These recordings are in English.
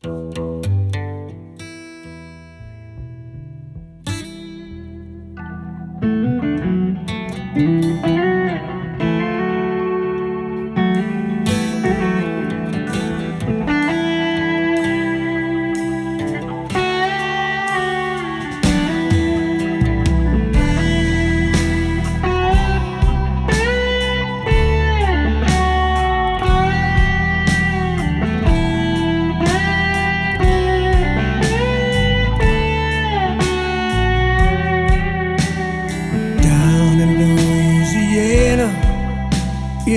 Down in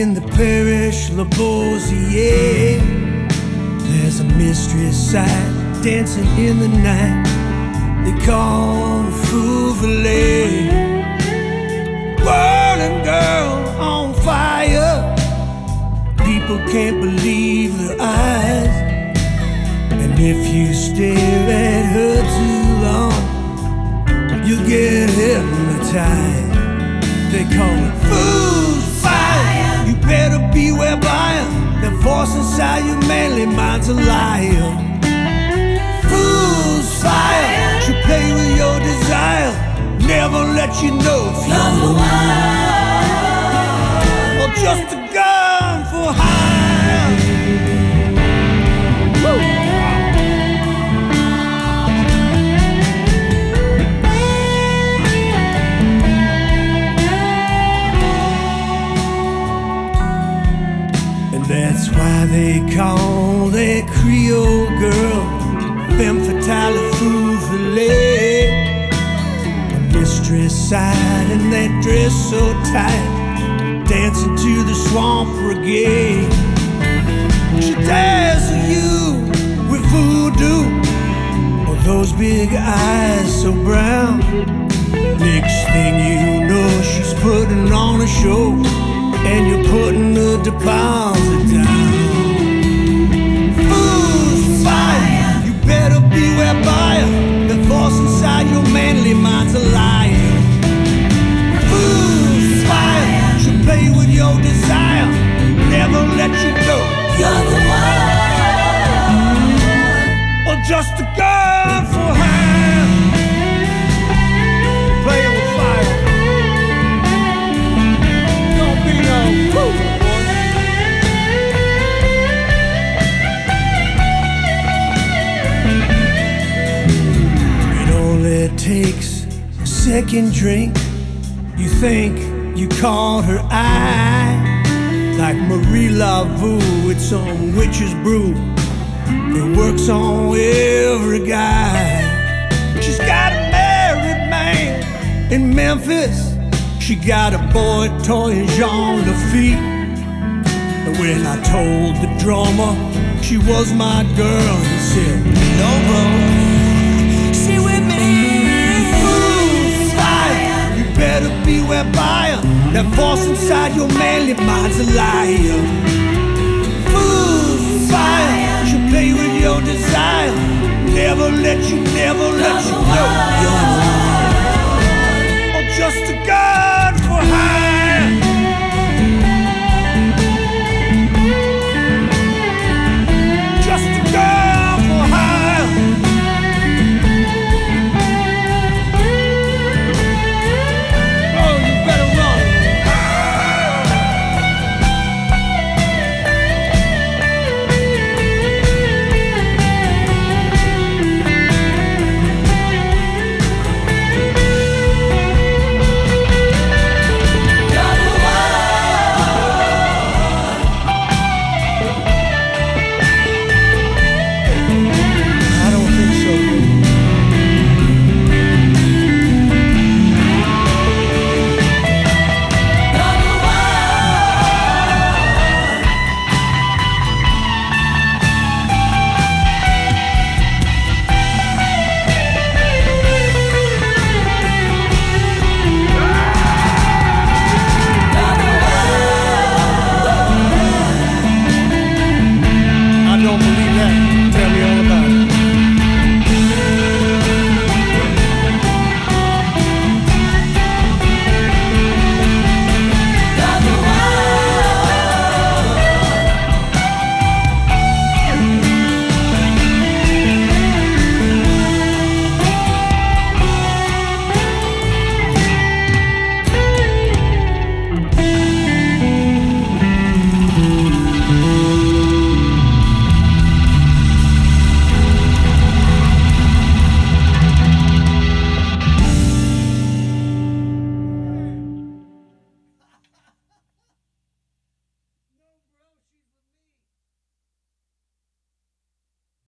in the parish Laboisier, there's a mystery sight dancing in the night. They call it feu follet. Burning girl on fire. People can't believe their eyes. And if you stare at her too long, you'll get hypnotized. They call it. You better beware buyer. The force inside your manly mind's a liar. Fool's fire. She play with your desire. Never let you know if you're the one. Or just they call that Creole girl femme fatale feu follet. A mistress side in that dress so tight, dancing to the swamp brigade. She dazzles you with voodoo, or those big eyes so brown. Next thing you know, she's putting on a show, and you're putting the deposit down. Takes a second drink. You think you caught her eye. Like Marie Laveau with some witch's brew. It works on every guy. She's got a married man in Memphis. She got a boy toy in Jean Lafitte. And when I told the drummer she was my girl, he said, That force inside your manly mind's a liar.